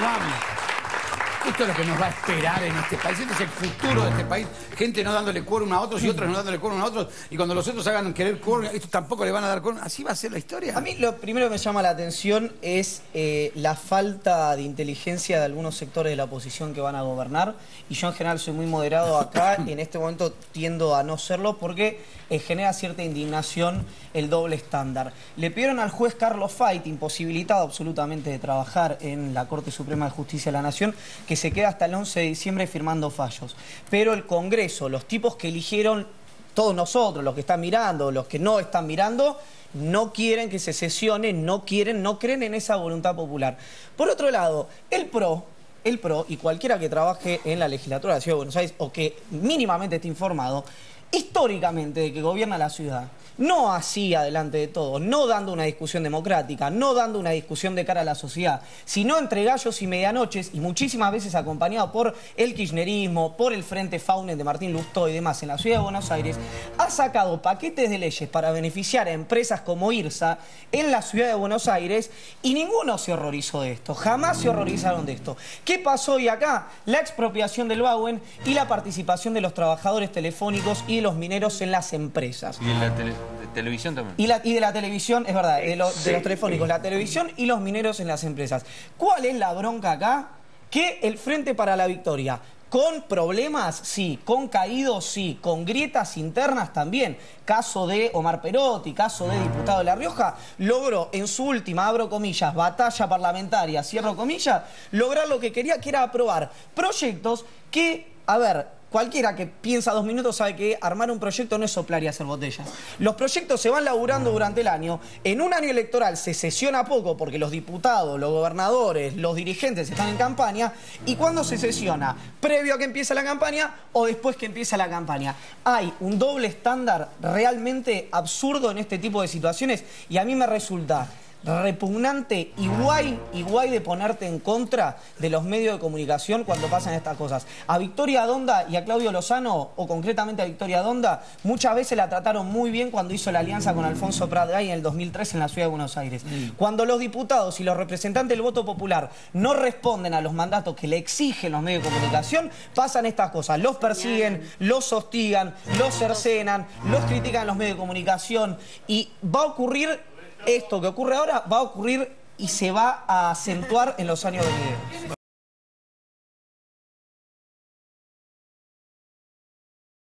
Vamos. Esto es lo que nos va a esperar en este país. Este es el futuro de este país. Gente no dándole quórum a otros y otros no dándole quórum a otros. Y cuando los otros hagan querer quórum, estos tampoco le van a dar quórum. Así va a ser la historia. A mí lo primero que me llama la atención es eh, la falta de inteligencia de algunos sectores de la oposición que van a gobernar. Y yo en general soy muy moderado acá. en este momento tiendo a no serlo porque eh, genera cierta indignación el doble estándar. Le pidieron al juez Carlos Fait, imposibilitado absolutamente de trabajar en la Corte Suprema de Justicia de la Nación, que se queda hasta el 11 de diciembre firmando fallos. Pero el Congreso, los tipos que eligieron todos nosotros, los que están mirando, los que no están mirando, no quieren que se sesione, no quieren, no creen en esa voluntad popular. Por otro lado, el PRO, el PRO y cualquiera que trabaje en la legislatura de la Ciudad de Buenos Aires o que mínimamente esté informado, históricamente de que gobierna la ciudad, no así adelante de todo, no dando una discusión democrática, no dando una discusión de cara a la sociedad, sino entre gallos y medianoches y muchísimas veces acompañado por el kirchnerismo, por el Frente Faunen de Martín Lustó y demás en la ciudad de Buenos Aires, ha sacado paquetes de leyes para beneficiar a empresas como IRSA en la ciudad de Buenos Aires y ninguno se horrorizó de esto, jamás se horrorizaron de esto. ¿Qué pasó hoy acá? La expropiación del Bauen y la participación de los trabajadores telefónicos y los mineros en las empresas. Y en la tele- de televisión también. Y, la- y de la televisión, es verdad, de, lo- de los telefónicos, la televisión y los mineros en las empresas. ¿Cuál es la bronca acá? Que el Frente para la Victoria, con problemas, sí, con caídos, sí, con grietas internas también, caso de Omar Perotti, caso de diputado de La Rioja, logró en su última, abro comillas, batalla parlamentaria, cierro comillas, lograr lo que quería, que era aprobar proyectos que, a ver, Cualquiera que piensa dos minutos sabe que armar un proyecto no es soplar y hacer botellas. Los proyectos se van laburando durante el año. En un año electoral se sesiona poco porque los diputados, los gobernadores, los dirigentes están en campaña. ¿Y cuándo se sesiona? ¿Previo a que empiece la campaña o después que empieza la campaña? Hay un doble estándar realmente absurdo en este tipo de situaciones y a mí me resulta repugnante y guay, y guay de ponerte en contra de los medios de comunicación cuando pasan estas cosas. A Victoria Donda y a Claudio Lozano, o concretamente a Victoria Donda, muchas veces la trataron muy bien cuando hizo la alianza con Alfonso Pratgay en el 2003 en la ciudad de Buenos Aires. Cuando los diputados y los representantes del voto popular no responden a los mandatos que le exigen los medios de comunicación, pasan estas cosas. Los persiguen, los hostigan, los cercenan, los critican los medios de comunicación y va a ocurrir esto que ocurre ahora va a ocurrir y se va a acentuar en los años venideros.